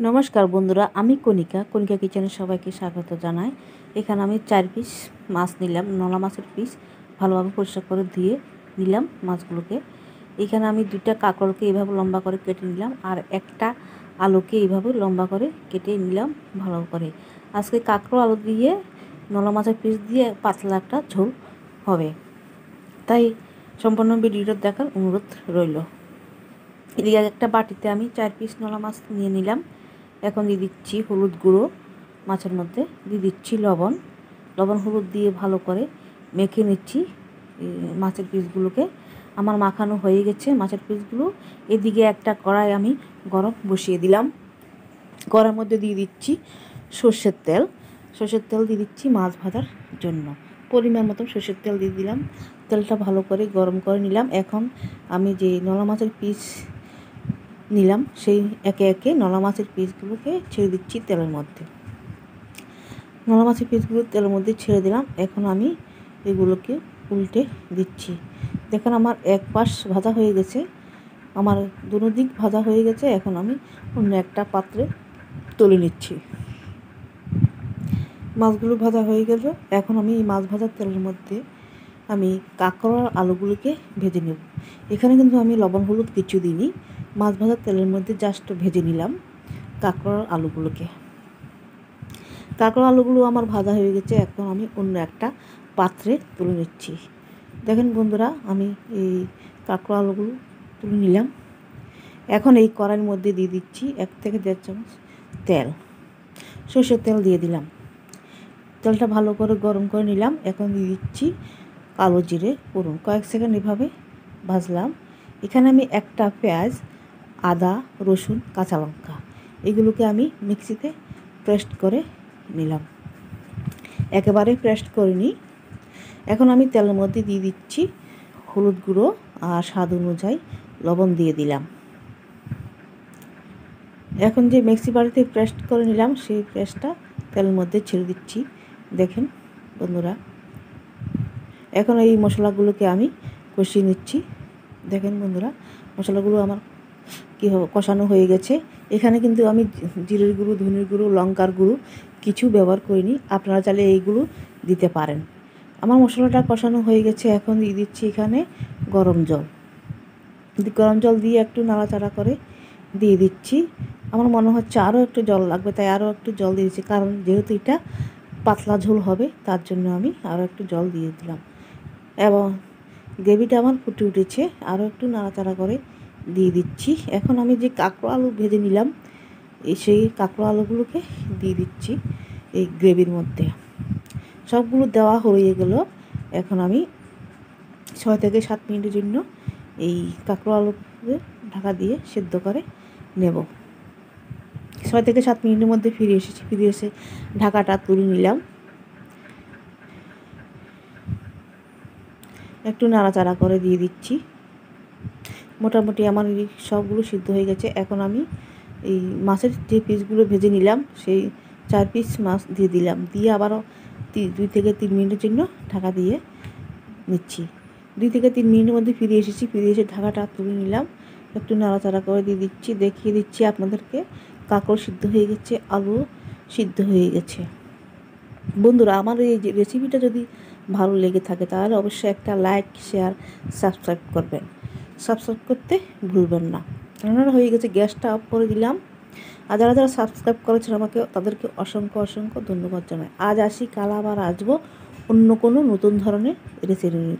নমস্কার বন্ধুরা, আমি কণিকা। কণিকা কিচেনে সবাইকে স্বাগত জানাই। এখানে আমি চার পিস মাছ নিলাম নলা মাছের পিস ভালোভাবে পরিষ্কার করে ধুয়ে নিলাম মাছগুলোকে। এখানে আমি দুইটা কাঁকড়কে এইভাবে লম্বা করে কেটে নিলাম আর একটা আলুকে এইভাবে লম্বা করে কেটে নিলাম ভালো করে। আজকে কাঁকড়ো আলু দিয়ে নলা মাছের পিস দিয়ে পাতলা একটা ঝোল হবে। তাই সম্পূর্ণ ভিডিওটা দেখার অনুরোধ রইল। এদিকে একটা বাটিতে আমি চার পিস নলা মাছ নিয়ে নিলাম। এখন দিয়ে দিচ্ছি হলুদ গুঁড়ো মাছের মধ্যে। দিয়ে দিচ্ছি লবণ। লবণ হলুদ দিয়ে ভালো করে মেখে নিচ্ছি মাছের পিসগুলোকে। আমার মাখানো হয়ে গেছে মাছের পিসগুলো। এদিকে একটা কড়াই আমি গরম বসিয়ে দিলাম। কড়ার মধ্যে দিয়ে দিচ্ছি সর্ষের তেল। সর্ষের তেল দিয়ে দিচ্ছি মাছ ভাজার জন্য। পরিমাণ মতো সর্ষের তেল দিয়ে দিলাম। তেলটা ভালো করে গরম করে নিলাম। এখন আমি যে নলা মাছের পিস নিলাম। সেই একে একে নলা মাছের পিসগুলোকে ছেড়ে দিচ্ছি তেলের মধ্যে। নলা মাছের পিসগুলো তেলের মধ্যে ছেড়ে দিলাম। এখন আমি এগুলোকে উল্টে দিচ্ছি। দেখেন আমার এক পাশ ভাজা হয়ে গেছে। আমার দুনো দিক ভাজা হয়ে গেছে। এখন আমি অন্য একটা পাত্রে তুলে নিচ্ছি। মাছগুলো ভাজা হয়ে গেল। এখন আমি এই মাছ ভাজার তেলের মধ্যে আমি কাঁকড়ার আলুগুলোকে ভেজে নেব। এখানে কিন্তু আমি লবণ, হলুদ কিছু দিইনি। মাছ ভাজার তেলের মধ্যে জাস্ট ভেজে নিলাম কাঁকড়ার আলুগুলোকে। কাঁকড়া আলুগুলো আমার ভাজা হয়ে গেছে, এখন আমি অন্য একটা পাত্রে তুলে নিচ্ছি। দেখেন বন্ধুরা, আমি এই কাঁকড়া আলুগুলো তুলে নিলাম। এখন এই কড়াইয়ের মধ্যে দিয়ে দিচ্ছি এক থেকে দেড় চামচ তেল। সর্ষের তেল দিয়ে দিলাম। তেলটা ভালো করে গরম করে নিলাম। এখন দিয়ে দিচ্ছি কালো জিরে পুরুন কয়েক সেকেন্ড এভাবে ভাজলাম। এখানে আমি একটা পেঁয়াজ আদা, রসুন, কাঁচা লঙ্কা। এগুলোকে আমি মিক্সিতে পেস্ট করে নিলাম। একেবারে পেস্ট করে নিই এখন আমি তেলের মধ্যে দিয়ে দিচ্ছি হলুদ গুঁড়ো আর স্বাদ অনুযায়ী লবণ দিয়ে দিলাম। এখন যে মিক্সি বাড়িতে পেস্ট করে নিলাম, সেই পেস্টটা তেলের মধ্যে ছেড়ে দিচ্ছি। দেখেন বন্ধুরা, এখন এই মশলাগুলোকে আমি কষিয়ে নিচ্ছি। দেখেন বন্ধুরা, মশলাগুলো আমার কী কষানো হয়ে গেছে। এখানে কিন্তু আমি জিরের গুঁড়ো, ধনের গুঁড়ো, লঙ্কার গুঁড়ো কিছু ব্যবহার করিনি। আপনারা চাইলে এইগুলো দিতে পারেন। আমার মশলাটা কষানো হয়ে গেছে। এখন দিয়ে দিচ্ছি এখানে গরম জল। গরম জল দিয়ে একটু নাড়াচাড়া করে দিয়ে দিচ্ছি। আমার মনে হচ্ছে আরও একটু জল লাগবে, তাই আরও একটু জল দিয়ে দিচ্ছি। কারণ যেহেতু এটা পাতলা ঝোল হবে, তার জন্য আমি আরও একটু জল দিয়ে দিলাম। এবং গ্রেভিটা আমার ফুটে উঠেছে। আরও একটু নাড়াচাড়া করে দিয়ে দিচ্ছি। এখন আমি যে কাঁকড়ো আলু ভেজে নিলাম এই সেই কাঁকড়ো আলুগুলোকে দিয়ে দিচ্ছি এই গ্রেভির মধ্যে। সবগুলো দেওয়া হয়ে গেল। এখন আমি ছয় থেকে সাত মিনিটের জন্য এই কাঁকড়ো আলু ঢাকা দিয়ে সেদ্ধ করে নেব। ছয় থেকে সাত মিনিটের মধ্যে ফিরে এসেছি ফিরে এসে ঢাকাটা তুলে নিলাম। একটু নাড়াচাড়া করে দিয়ে দিচ্ছি। মোটামুটি আমার সবগুলো সিদ্ধ হয়ে গেছে। এখন আমি এই মাছের যে পিসগুলো ভেজে নিলাম, সেই চার পিস মাছ দিয়ে দিলাম। দিয়ে আবারও দুই থেকে তিন মিনিটের জন্য ঢাকা দিয়ে নিচ্ছি। দুই থেকে তিন মিনিটের মধ্যে ফিরে এসেছি। ফিরে এসে ঢাকাটা তুলে নিলাম। একটু নাড়াচাড়া করে দিয়ে দিচ্ছি। দেখিয়ে দিচ্ছি আপনাদেরকে কাঁকড় সিদ্ধ হয়ে গেছে, আলু সিদ্ধ হয়ে গেছে। বন্ধুরা, আমার এই রেসিপিটা যদি ভালো লেগে থাকে, তাহলে অবশ্যই একটা লাইক শেয়ার সাবস্ক্রাইব করবেন। সাবস্ক্রাইব করতে ভুলবেন না। রান্নাটা হয়ে গেছে গ্যাসটা অফ করে দিলাম। আর যারা যারা সাবস্ক্রাইব করেছেন আমাকে, তাদেরকে অসংখ্য অসংখ্য ধন্যবাদ জানাই। আজ আসি, কাল আবার আসব অন্য কোনো নতুন ধরনের রেসিপি